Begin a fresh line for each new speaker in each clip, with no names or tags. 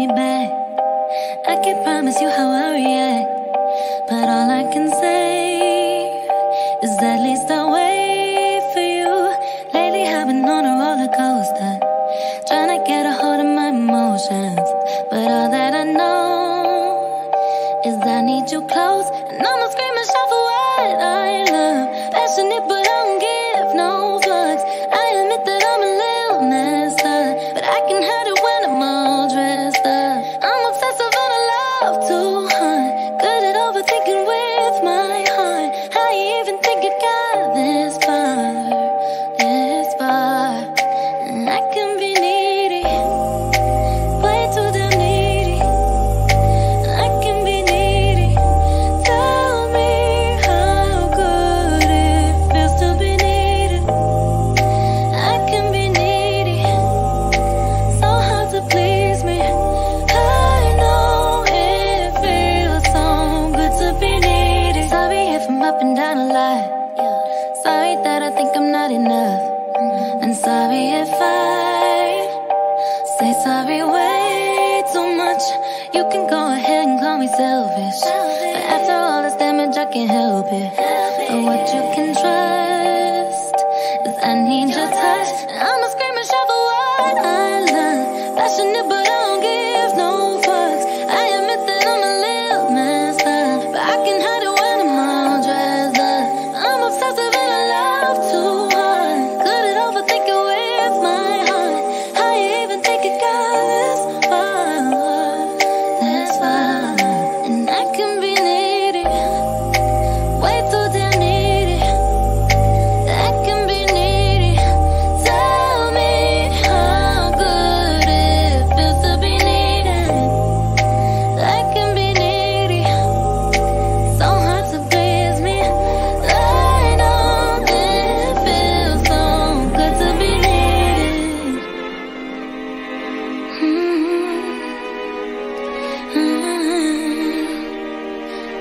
me back. I can't promise you how I react, but all I can say is at least I wait for you. Lately, I've been on a roller coaster, trying to get a hold of my emotions, but all that I know is I need you close, and I'ma scream and shout for what I love. Passionate, but I don't give Sorry that I think I'm not enough. And sorry if I say sorry way too much. You can go ahead and call me selfish. But after all this damage, I can't help it. But what you can trust is I need your touch. I'ma scream and shout for what I love. Passionate, but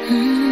Mm-hmm.